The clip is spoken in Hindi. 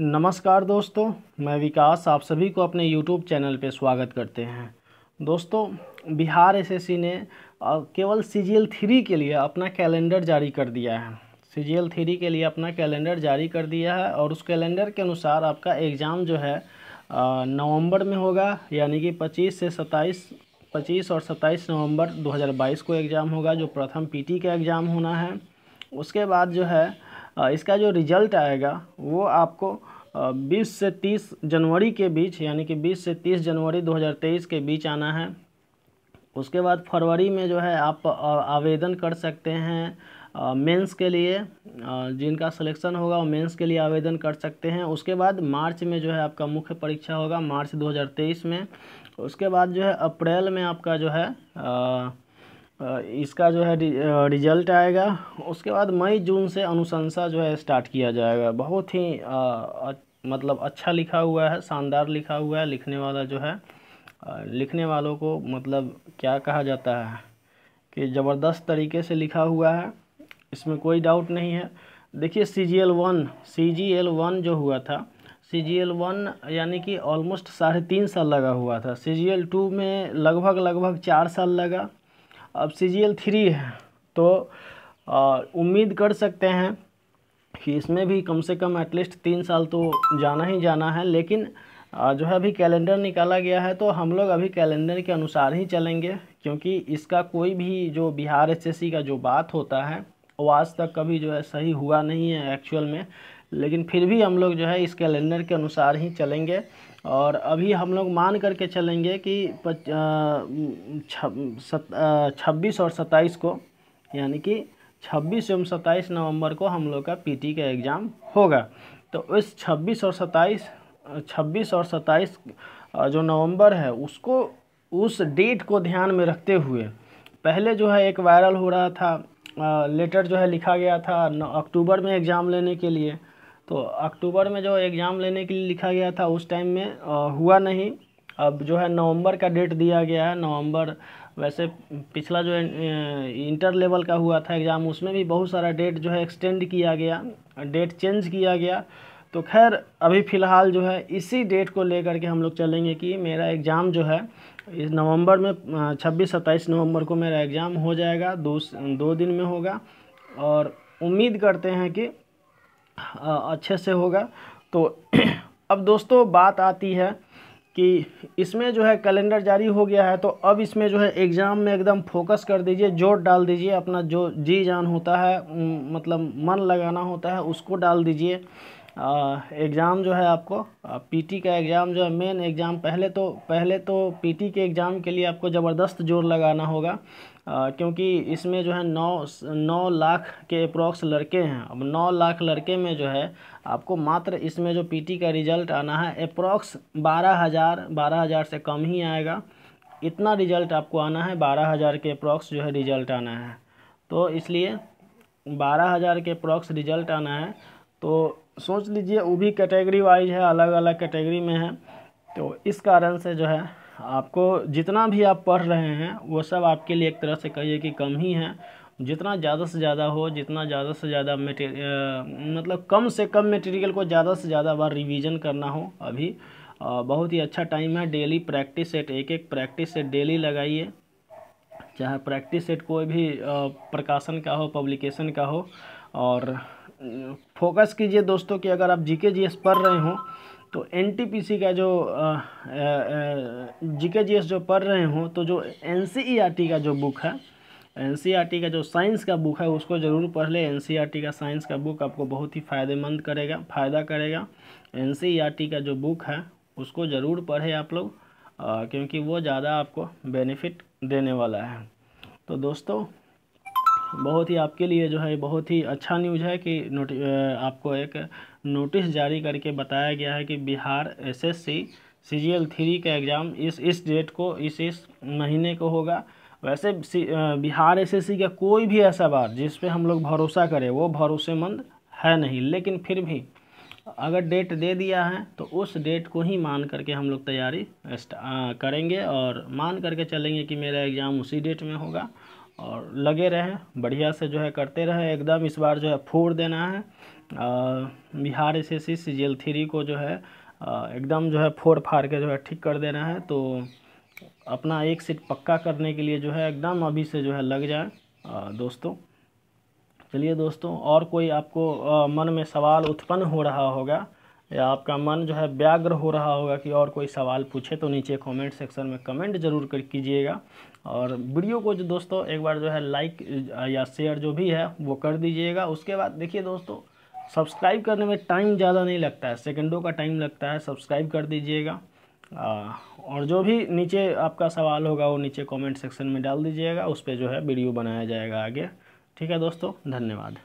नमस्कार दोस्तों, मैं विकास, आप सभी को अपने यूट्यूब चैनल पर स्वागत करते हैं। दोस्तों, बिहार एसएससी ने केवल सी जी एल थ्री के लिए अपना कैलेंडर जारी कर दिया है। सी जी एल थ्री के लिए अपना कैलेंडर जारी कर दिया है और उस कैलेंडर के अनुसार आपका एग्ज़ाम जो है नवंबर में होगा, यानी कि 25 से 27 25 और 27 नवंबर 2022 को एग्ज़ाम होगा, जो प्रथम पीटी का एग्ज़ाम होना है। उसके बाद जो है इसका जो रिज़ल्ट आएगा वो आपको अ, 20 से 30 जनवरी के बीच यानी कि 20 से 30 जनवरी 2023 के बीच आना है। उसके बाद फरवरी में जो है आप आवेदन कर सकते हैं मेंस के लिए जिनका सिलेक्शन होगा वो मेंस के लिए आवेदन कर सकते हैं। उसके बाद मार्च में जो है आपका मुख्य परीक्षा होगा मार्च 2023 में। उसके बाद जो है अप्रैल में आपका जो है अ, इसका जो है रिज़ल्ट आएगा। उसके बाद मई, जून से अनुशंसा जो है स्टार्ट किया जाएगा। बहुत ही, अ- मतलब अच्छा लिखा हुआ है, शानदार लिखा हुआ है। लिखने वाला जो है लिखने वालों को मतलब क्या कहा जाता है कि ज़बरदस्त तरीके से लिखा हुआ है। इसमें कोई डाउट नहीं है। देखिए C G L one C G L one जो हुआ था सी जी एल वन यानी कि ऑलमोस्ट साढ़े तीन साल लगा हुआ था। सी जी एल टू में लगभग लगभग चार साल लगा। अब सी जी एल थ्री है तो उम्मीद कर सकते हैं कि इसमें भी कम से कम एटलीस्ट तीन साल तो जाना ही जाना है, लेकिन जो है अभी कैलेंडर निकाला गया है तो हम लोग अभी कैलेंडर के अनुसार ही चलेंगे, क्योंकि इसका कोई भी जो बिहार एसएससी का जो बात होता है, वो आज तक कभी जो है सही हुआ नहीं है एक्चुअल में। लेकिन फिर भी हम लोग जो है इस कैलेंडर के अनुसार ही चलेंगे। और अभी हम लोग मान करके चलेंगे कि छब्बीस और सत्ताईस को यानी कि 26 एवं 27 नवंबर को हम लोग का पीटी का एग्ज़ाम होगा। तो इस 26 और 27 26 और 27 अ, जो नवंबर है उसको उस डेट को ध्यान में रखते हुए पहले जो है एक वायरल हो रहा था लेटर जो है लिखा गया था अक्टूबर में एग्ज़ाम लेने के लिए तो अक्टूबर में जो एग्ज़ाम लेने के लिए लिखा गया था उस टाइम में अ, हुआ नहीं। अब जो है नवंबर का डेट दिया गया है। नवंबर वैसे पिछला जो इंटर लेवल का हुआ था एग्ज़ाम उसमें भी बहुत सारा डेट जो है एक्सटेंड किया गया। डेट चेंज किया गया। तो खैर अभी फ़िलहाल जो है इसी डेट को लेकर के हम लोग चलेंगे कि मेरा एग्ज़ाम जो है इस नवंबर में छब्बीस सत्ताईस नवंबर को मेरा एग्ज़ाम हो जाएगा। दो दो दिन में होगा। और उम्मीद करते हैं कि अच्छे से होगा। तो अब दोस्तों, बात आती है कि इसमें जो है कैलेंडर जारी हो गया है तो अब इसमें जो है एग्ज़ाम में एकदम फोकस कर दीजिए, ज़ोर डाल दीजिए, अपना जो जी जान होता है मतलब मन लगाना होता है, उसको डाल दीजिए। एग्ज़ाम जो है आपको पीटी का एग्ज़ाम जो है मेन एग्ज़ाम पहले तो पहले तो पीटी के एग्ज़ाम के लिए आपको ज़बरदस्त ज़ोर लगाना होगा अ, क्योंकि इसमें जो है नौ नौ लाख के अप्रॉक्स लड़के हैं। अब नौ लाख लड़के में जो है आपको मात्र इसमें जो पीटी का रिज़ल्ट आना है अप्रॉक्स बारह हज़ार बारह हज़ार से कम ही आएगा। इतना रिज़ल्ट आपको आना है बारह हज़ार के अप्रॉक्स जो है रिज़ल्ट आना है। तो इसलिए बारह हज़ार के अप्रॉक्स रिज़ल्ट आना है तो सोच लीजिए वो भी कैटेगरी वाइज है अलग अलग कैटेगरी में है। तो इस कारण से जो है आपको जितना भी आप पढ़ रहे हैं वो सब आपके लिए एक तरह से कहिए कि कम ही है। जितना ज़्यादा से ज़्यादा हो जितना ज़्यादा से ज़्यादा मटेरियल मतलब कम से कम मटेरियल को ज़्यादा से ज़्यादा बार रिवीजन करना हो अभी अ, बहुत ही अच्छा टाइम है। डेली प्रैक्टिस सेट एक एक प्रैक्टिस सेट डेली लगाइए। चाहे प्रैक्टिस सेट कोई भी प्रकाशन का हो पब्लिकेशन का हो और फोकस कीजिए दोस्तों कि अगर आप जीके जीएस पढ़ रहे हो तो एनटीपीसी का जो जीके जीएस जो पढ़ रहे हो तो जो एनसीईआरटी का जो बुक है एनसीईआरटी का जो साइंस का बुक है, उसको ज़रूर पढ़ ले। एनसीईआरटी का साइंस का बुक आपको बहुत ही फ़ायदेमंद करेगा, फ़ायदा करेगा। एनसीईआरटी का जो बुक है, उसको ज़रूर पढ़े आप लोग क्योंकि वो ज़्यादा आपको बेनिफिट देने वाला है। तो दोस्तों बहुत ही आपके लिए जो है बहुत ही अच्छा न्यूज़ है कि नोटि आपको एक नोटिस जारी करके बताया गया है कि बिहार एसएससी सीजीएल थ्री का एग्ज़ाम इस इस डेट को, इस इस महीने को होगा। वैसे बिहार एसएससी का कोई भी ऐसा बार जिस पे हम लोग भरोसा करें, वो भरोसेमंद है नहीं। लेकिन फिर भी अगर डेट दे दिया है तो उस डेट को ही मान करके हम लोग तैयारी करेंगे और मान करके चलेंगे कि मेरा एग्ज़ाम उसी डेट में होगा। और लगे रहें, बढ़िया से जो है करते रहें, एकदम इस बार जो है फोड़ देना है। Bihar S S C C three को जो है एकदम जो है फोड़ फाड़ के जो है ठीक कर देना है। तो अपना एक सीट पक्का करने के लिए जो है एकदम अभी से जो है लग जाए। दोस्तों, चलिए दोस्तों, और कोई आपको मन में सवाल उत्पन्न हो रहा होगा या आपका मन जो है व्याग्र हो रहा होगा कि और कोई सवाल पूछे तो नीचे कमेंट सेक्शन में कमेंट ज़रूर कर कीजिएगा। और वीडियो को जो दोस्तों, एक बार जो है लाइक या शेयर जो भी है, वो कर दीजिएगा। उसके बाद देखिए दोस्तों सब्सक्राइब करने में टाइम ज़्यादा नहीं लगता है। सेकंडों का टाइम लगता है सब्सक्राइब कर दीजिएगा। और जो भी नीचे आपका सवाल होगा, वो नीचे कमेंट सेक्शन में डाल दीजिएगा। उस पर जो है वीडियो बनाया जाएगा आगे। ठीक है दोस्तों, धन्यवाद।